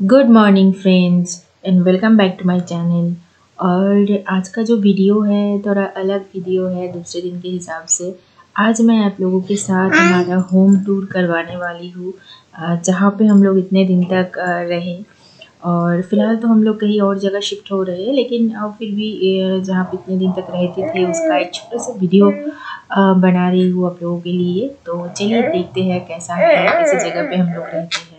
Good morning friends and welcome back to my channel और आज का जो वीडियो है, थोड़ा अलग वीडियो है दूसरे दिन के हिसाब से। आज मैं आप लोगों के साथ हमारा होम टूर करवाने वाली हूँ जहाँ पे हम लोग इतने दिन तक रहे। और फ़िलहाल तो हम लोग कहीं और जगह शिफ्ट हो रहे हैं, लेकिन फिर भी जहाँ पे इतने दिन तक रहते थे, उसका एक छोटा सा वीडियो बना रही हूँ आप लोगों के लिए। तो चलिए देखते हैं कैसा है, किसी जगह पे हम लोग रहते हैं।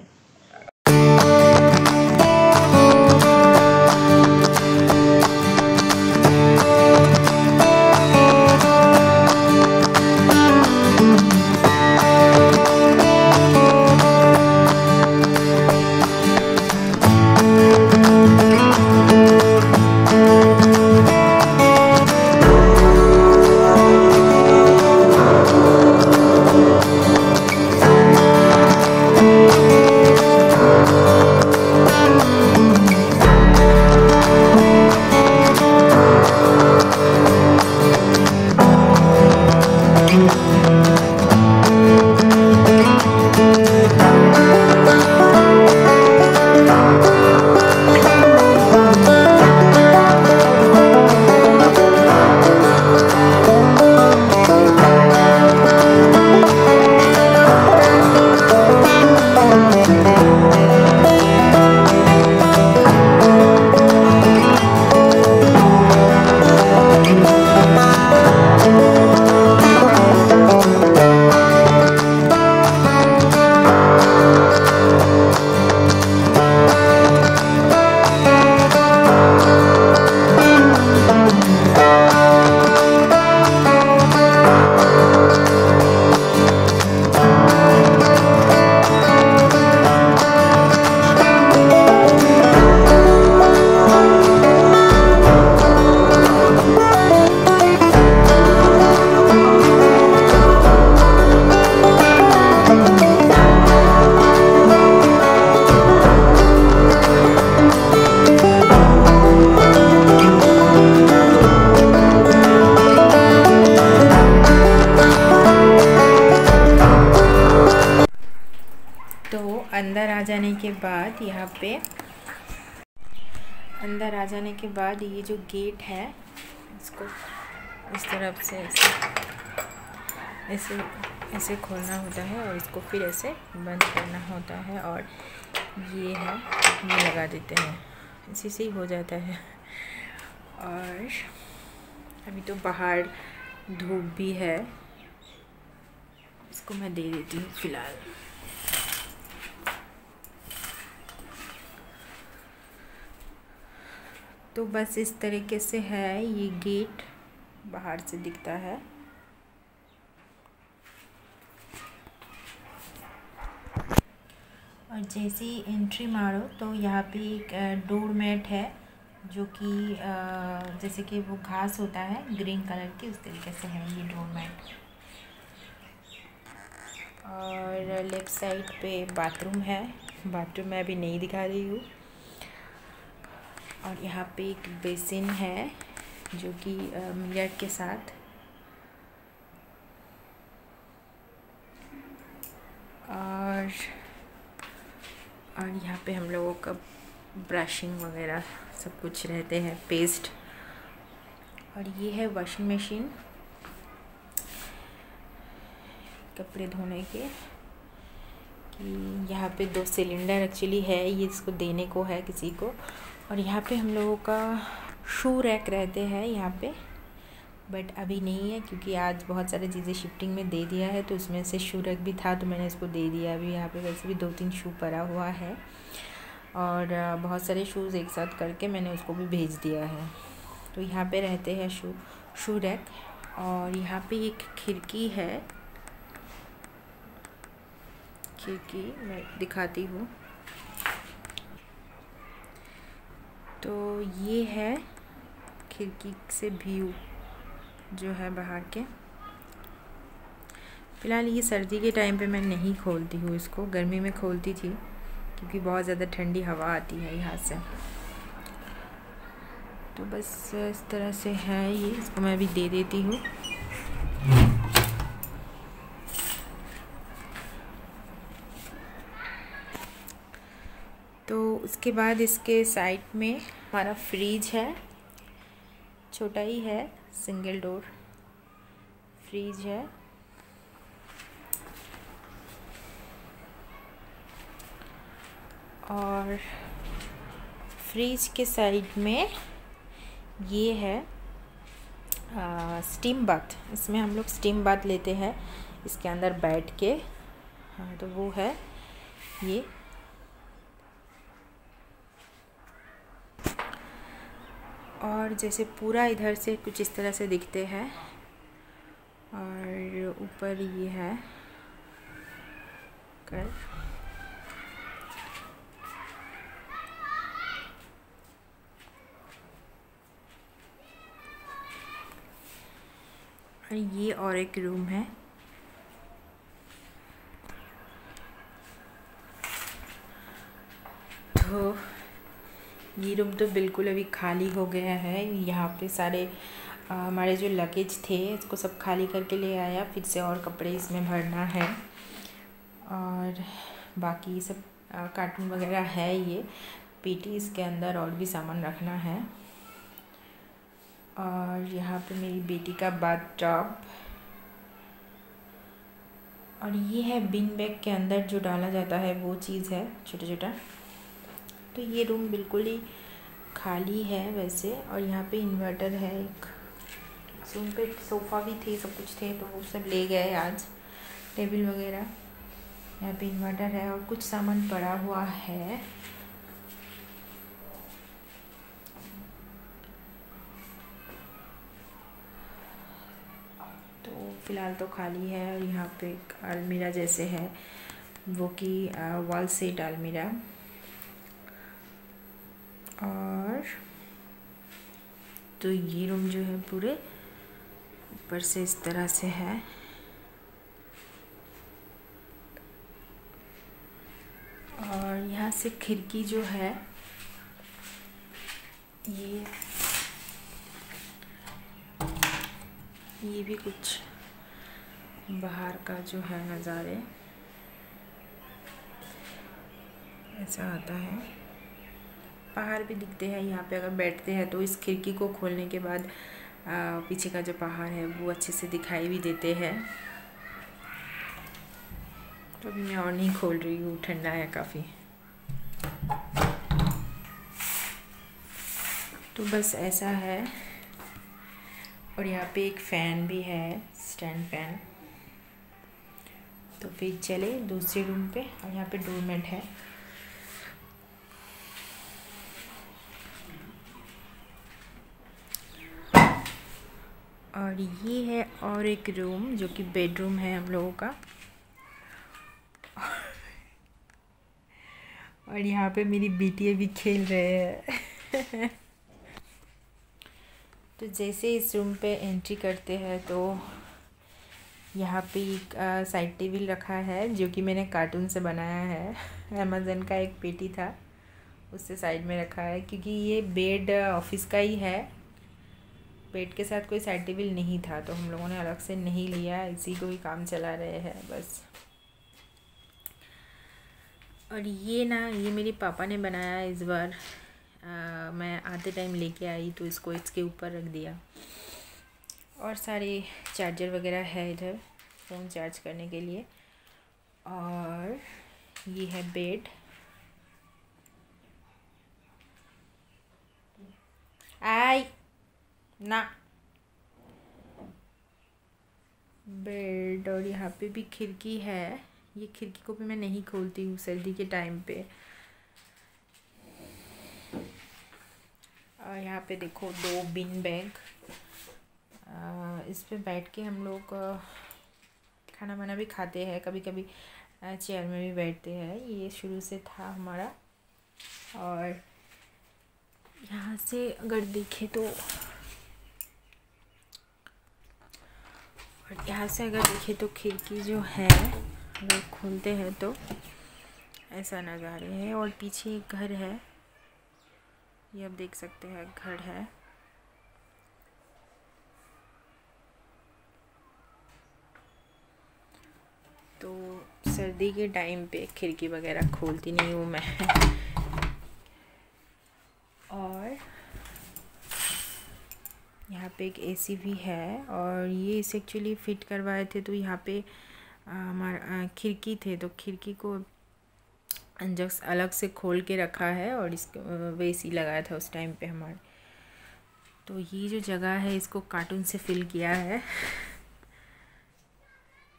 के बाद ये जो गेट है, इसको इस तरफ़ से ऐसे ऐसे ऐसे खोलना होता है और इसको फिर ऐसे बंद करना होता है और ये है, ये लगा देते हैं। इसी से ही हो जाता है। और अभी तो बाहर धूप भी है। इसको मैं दे देती हूँ फ़िलहाल। तो बस इस तरीके से है ये गेट। बाहर से दिखता है। और जैसे ही एंट्री मारो तो यहाँ पे एक डोर मैट है, जो कि जैसे कि वो घास होता है, ग्रीन कलर की, उस तरीके से है ये डोर मैट। और लेफ़्ट साइड पे बाथरूम है। बाथरूम मैं अभी नहीं दिखा रही हूँ। और यहाँ पे एक बेसिन है जो कि मिरर के साथ। और और यहाँ पे हम लोगों का ब्रशिंग वगैरह सब कुछ रहते हैं, पेस्ट। और ये है वॉशिंग मशीन कपड़े धोने के, कि यहाँ पे दो सिलेंडर एक्चुअली है, ये इसको देने को है किसी को। और यहाँ पे हम लोगों का शू रैक रहते हैं यहाँ पे बट अभी नहीं है क्योंकि आज बहुत सारी चीज़ें शिफ्टिंग में दे दिया है तो उसमें से शू रैक भी था तो मैंने इसको दे दिया अभी। यहाँ पे वैसे भी दो तीन शू पड़ा हुआ है और बहुत सारे शूज़ एक साथ करके मैंने उसको भी भेज दिया है। तो यहाँ पे रहते हैं शू शू रैक और यहाँ पे एक खिड़की है। खिड़की मैं दिखाती हूँ। तो ये है खिड़की से व्यू जो है बाहर के। फ़िलहाल ये सर्दी के टाइम पे मैं नहीं खोलती हूँ इसको, गर्मी में खोलती थी, क्योंकि बहुत ज़्यादा ठंडी हवा आती है यहाँ से। तो बस इस तरह से है ये, इसको मैं अभी दे देती हूँ तो उसके बाद इसके साइड में हमारा फ्रीज है। छोटा ही है सिंगल डोर फ्रिज है। और फ्रिज के साइड में ये है आ, स्टीम बाथ इसमें हम लोग स्टीम बाथ लेते हैं। इसके अंदर बैठ के हाँ तो वो है ये। और जैसे पूरा इधर से कुछ इस तरह से दिखते हैं। और ऊपर ये है। कर। और ये और एक रूम है। तो ये रूम तो बिल्कुल अभी खाली हो गया है। यहाँ पे सारे हमारे जो लगेज थे, इसको सब खाली करके ले आया। फिर से और कपड़े इसमें भरना है। और बाकी सब कार्टून वगैरह है ये। पीटी इसके अंदर और भी सामान रखना है। और यहाँ पे मेरी बेटी का बाथ टॉप और ये है बिन बैग के अंदर जो डाला जाता है, वो चीज़ है छोटा छोटा तो ये रूम बिल्कुल ही खाली है वैसे और यहाँ पे इन्वर्टर है एक। रूम पे सोफ़ा भी थे, सब कुछ थे तो वो सब ले गए आज। टेबल वगैरह। यहाँ पे इन्वर्टर है और कुछ सामान पड़ा हुआ है। तो फ़िलहाल तो खाली है और यहाँ पे एक अलमीरा जैसे है, वो कि वॉल सेट अलमीरा। और तो ये रूम जो है पूरे ऊपर से इस तरह से है। और यहाँ से खिड़की जो है, ये ये भी कुछ बाहर का जो है नज़ारे, ऐसा आता है। पहाड़ भी दिखते हैं, यहाँ पे अगर बैठते हैं तो इस खिड़की को खोलने के बाद पीछे का जो पहाड़ है वो अच्छे से दिखाई भी देते हैं। तो मैं और नहीं खोल रही हूँ, ठंडा है काफ़ी। तो बस ऐसा है। और यहाँ पे एक फ़ैन भी है, स्टैंड फ़ैन। तो फिर चले दूसरे रूम पे, और यहाँ पे डोरमेट है। और ये है और एक रूम जो कि बेडरूम है हम लोगों का। और यहाँ पे मेरी बेटी भी खेल रहे हैं। तो जैसे इस रूम पे एंट्री करते हैं तो यहाँ पे एक साइड टेबल रखा है, जो कि मैंने कार्टून से बनाया है। अमेज़न का एक पेटी था उससे साइड में रखा है, क्योंकि ये बेड ऑफ़िस का ही है। बेड के साथ कोई साइड टेबल नहीं था तो हम लोगों ने अलग से नहीं लिया इसी को ही काम चला रहे हैं बस। और ये ना ये मेरे पापा ने बनाया इस बार। आ, मैं आते टाइम लेके आई तो इसको इसके ऊपर रख दिया। और सारे चार्जर वगैरह है इधर फ़ोन चार्ज करने के लिए। और ये है बेड आई ना। बेड और यहाँ पे भी खिड़की है। ये खिड़की को भी मैं नहीं खोलती हूँ सर्दी के टाइम पे। और यहाँ पे देखो दो बिन बैग। इस पे बैठ के हम लोग खाना वाना भी खाते हैं। कभी कभी चेयर में भी बैठते हैं। ये शुरू से था हमारा। और यहाँ से अगर देखें तो और यहाँ से अगर देखें तो खिड़की जो है अगर खोलते हैं तो ऐसा नज़ारे है और पीछे एक घर है। ये आप देख सकते हैं, घर है। तो सर्दी के टाइम पे खिड़की वगैरह खोलती नहीं हूँ मैं। पे एक एसी भी है और ये इसे एक्चुअली फ़िट करवाए थे तो यहाँ पे हमारा खिड़की थे तो खिड़की को जस्ट अलग से खोल के रखा है और इसको वे सी लगाया था उस टाइम पे हमारे। तो ये जो जगह है इसको कार्टून से फिल किया है।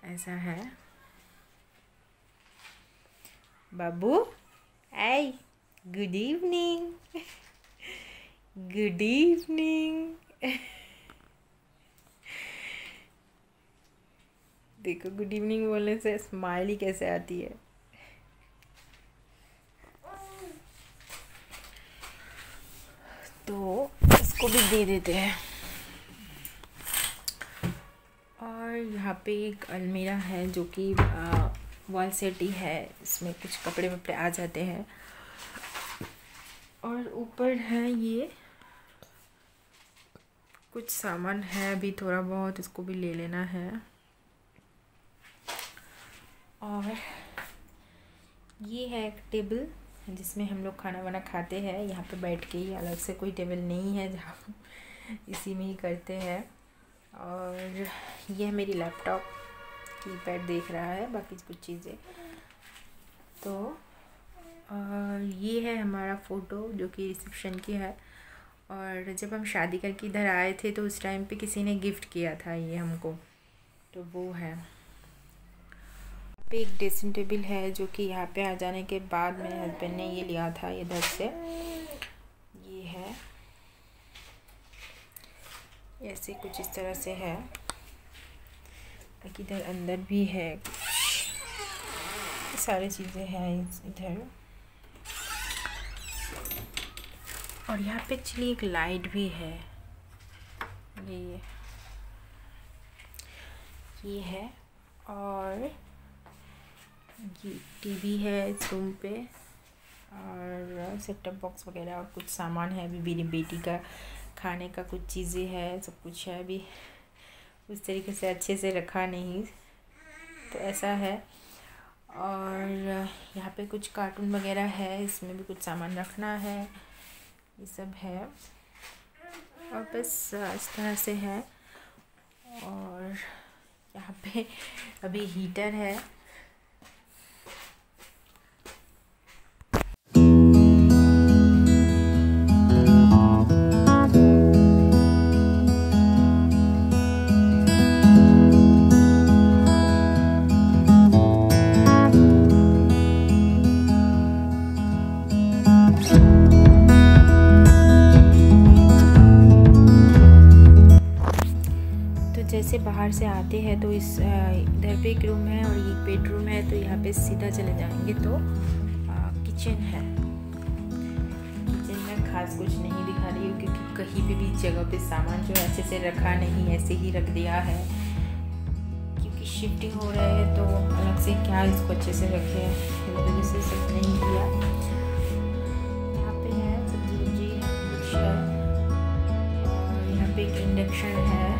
ऐसा है। बाबू आई गुड इवनिंग गुड इवनिंग देखो गुड इवनिंग बोलने से स्माइल कैसे आती है? तो इसको भी दे देते हैं। और यहाँ पे एक अलमीरा है जो कि वॉल सेट ही है। इसमें कुछ कपड़े वपड़े आ जाते हैं। और ऊपर है ये कुछ सामान है। अभी थोड़ा बहुत इसको भी ले लेना है। और ये है एक टेबल जिसमें हम लोग खाना वाना खाते हैं। यहाँ पे बैठ के ही अलग से कोई टेबल नहीं है जहाँ इसी में ही करते हैं। और ये मेरी लैपटॉप कीपैड देख रहा है, बाकी कुछ चीज़ें। तो और ये है हमारा फ़ोटो जो कि रिसेप्शन की है। और जब हम शादी करके इधर आए थे तो उस टाइम पे किसी ने गिफ्ट किया था ये हमको। तो वो है। पे एक ड्रेसिंग टेबल है जो कि यहाँ पे आ जाने के बाद मेरे हस्बैंड ने ये लिया था इधर से। ये है। ऐसे कुछ इस तरह से है। इधर अंदर भी है। सारी चीज़ें हैं इधर। और यहाँ पे एक्चुअली एक लाइट भी है। ये। ये है। और ये टीवी है, इस रूम पे। और सेटअप बॉक्स वगैरह और कुछ सामान है अभी। मेरी बेटी का खाने का कुछ चीज़ें है, सब कुछ है अभी। उस तरीके से अच्छे से रखा नहीं। तो ऐसा है। और यहाँ पे कुछ कार्टून वगैरह है, इसमें भी कुछ सामान रखना है। ये सब है। और बस इस तरह से है। और यहाँ पे अभी हीटर है। जैसे बाहर से आते हैं तो इस इधर पे एक रूम है और ये बेडरूम है तो यहाँ पे सीधा चले जाएँगे तो किचन है। किचन में खास कुछ नहीं दिखा रही हूँ, क्योंकि कहीं पे भी जगह पे सामान जो अच्छे से रखा नहीं, ऐसे ही रख दिया है। क्योंकि शिफ्टिंग हो रहा है तो अलग से क्या इसको अच्छे से रखे वजह से सब नहीं किया। यहाँ पे है और यहाँ पे एक इंडक्शन है।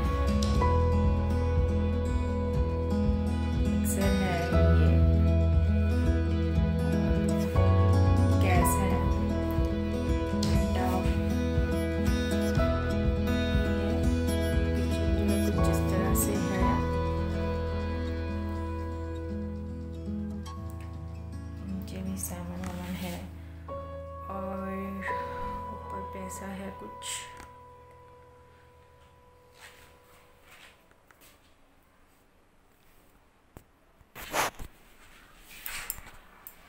सामान वामान है और ऊपर पैसा है कुछ।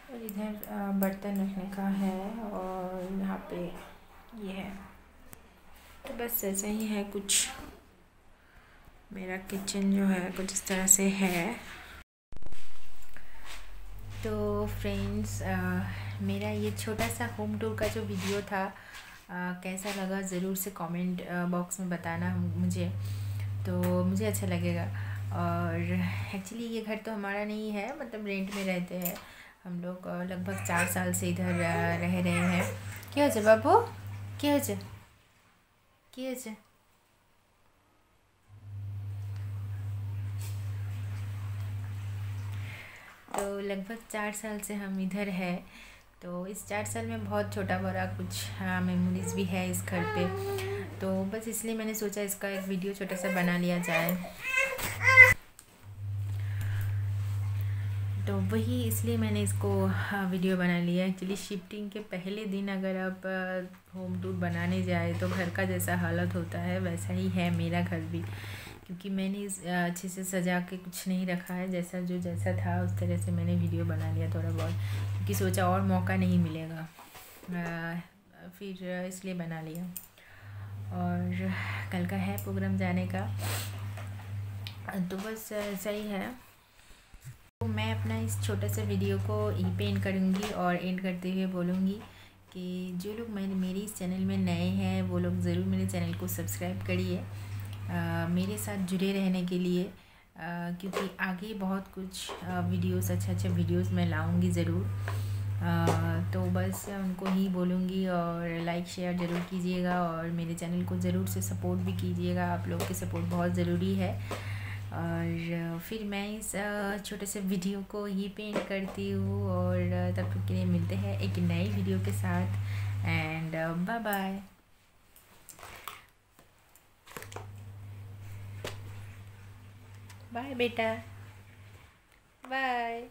और इधर बर्तन रखने का है और यहाँ पे ये है। तो बस ऐसा ही है कुछ। मेरा किचन जो है कुछ इस तरह से है। तो फ्रेंड्स मेरा ये छोटा सा होम टूर का जो वीडियो था आ, कैसा लगा ज़रूर से कमेंट बॉक्स में बताना मुझे। तो मुझे अच्छा लगेगा। और एक्चुअली ये घर तो हमारा नहीं है मतलब रेंट में रहते हैं। हम लोग लगभग चार साल से इधर रह रहे हैं। क्या हो जाए बाबू क्या हो क्या हो जाए तो लगभग चार साल से हम इधर है। तो इस चार साल में बहुत छोटा बड़ा कुछ हाँ मेमोरीज़ भी है इस घर पे। तो बस इसलिए मैंने सोचा इसका एक वीडियो छोटा सा बना लिया जाए। तो वही इसलिए मैंने इसको हाँ, वीडियो बना लिया। एक्चुअली शिफ्टिंग के पहले दिन अगर आप होम टूर बनाने जाए तो घर का जैसा हालत होता है वैसा ही है मेरा घर भी। क्योंकि मैंने इस अच्छे से सजा के कुछ नहीं रखा है, जैसा जो जैसा था, उस तरह से मैंने वीडियो बना लिया थोड़ा बहुत, क्योंकि सोचा और मौका नहीं मिलेगा। फिर इसलिए बना लिया। और कल का है प्रोग्राम जाने का। तो बस ऐसा ही। तो मैं अपना इस छोटा सा वीडियो को ई पे एंड करूँगी और एंड करते हुए बोलूँगी कि जो लोग मैंने, मेरी इस चैनल में नए हैं, वो लोग ज़रूर मेरे चैनल को सब्सक्राइब करिए। मेरे साथ जुड़े रहने के लिए क्योंकि आगे बहुत कुछ वीडियोस अच्छे अच्छे वीडियोस मैं लाऊँगी ज़रूर। तो बस उनको ही बोलूँगी और लाइक शेयर ज़रूर कीजिएगा और मेरे चैनल को ज़रूर से सपोर्ट भी कीजिएगा। आप लोग के सपोर्ट बहुत ज़रूरी है। और फिर मैं इस छोटे से वीडियो को ही पेंट करती हूँ और तब तक के लिए मिलते हैं एक नई वीडियो के साथ। एंड बाय बाय बाय बेटा बाय